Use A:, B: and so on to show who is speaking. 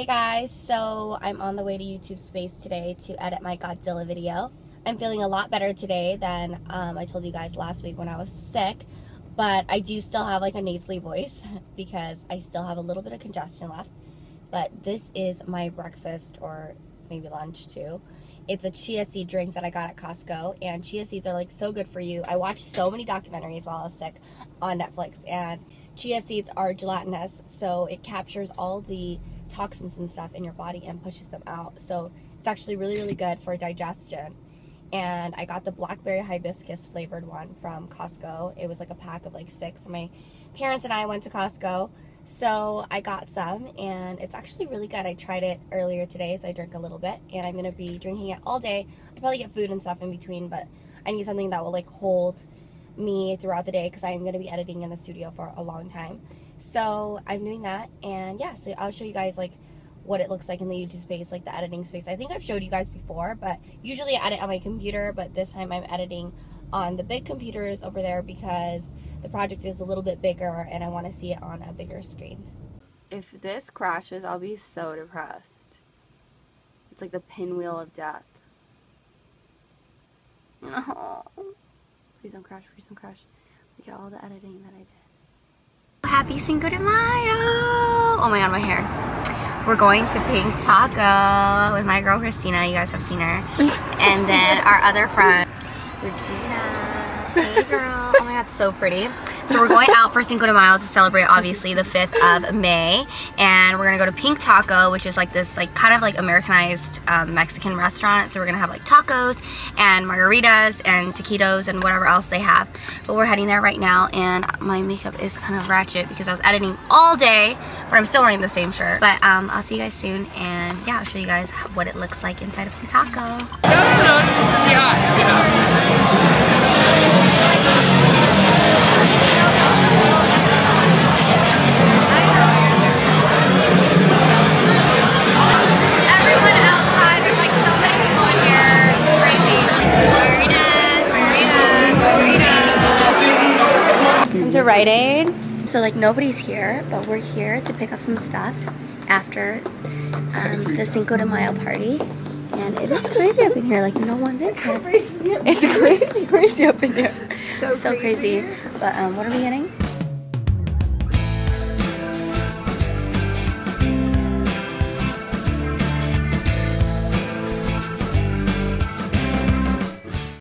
A: Hey guys, so I'm on the way to YouTube Space today to edit my Godzilla video. I'm feeling a lot better today than um, I told you guys last week when I was sick, but I do still have like a nasally voice because I still have a little bit of congestion left. But this is my breakfast or maybe lunch too. It's a chia seed drink that I got at Costco, and chia seeds are like so good for you. I watched so many documentaries while I was sick on Netflix, and chia seeds are gelatinous, so it captures all the toxins and stuff in your body and pushes them out. So it's actually really, really good for digestion. And I got the blackberry hibiscus flavored one from Costco. It was like a pack of like six. My parents and I went to Costco so I got some and it's actually really good. I tried it earlier today, so I drank a little bit and I'm gonna be drinking it all day. I'll probably get food and stuff in between, but I need something that will like hold me throughout the day because I'm gonna be editing in the studio for a long time. So I'm doing that and yeah, so I'll show you guys like what it looks like in the YouTube space, like the editing space. I think I've showed you guys before, but usually I edit on my computer, but this time I'm editing on the big computers over there because the project is a little bit bigger and I want to see it on a bigger screen. If this crashes, I'll be so depressed. It's like the pinwheel of death. No. Please don't crash, please don't crash. Look at all the editing that I did. Happy Cinco de Mayo! Oh my god, my hair. We're going to Pink Taco with my girl Kristina. You guys have seen her. and then our other friend, Regina. Hey girl. Oh my god, so pretty. So we're going out for Cinco de Mayo to celebrate obviously the 5th of May. And we're gonna go to Pink Taco which is like this like kind of like Americanized um, Mexican restaurant. So we're gonna have like tacos and margaritas and taquitos and whatever else they have. But we're heading there right now and my makeup is kind of ratchet because I was editing all day but I'm still wearing the same shirt. But um, I'll see you guys soon and yeah I'll show you guys what it looks like inside of Pink Taco. To Rite Aid. So like nobody's here, but we're here to pick up some stuff after um, the Cinco de Mayo party. And it is crazy up in here, like no one's in here. It's crazy,
B: crazy, crazy up in here.
A: So, so crazy. crazy. But um, what are we getting?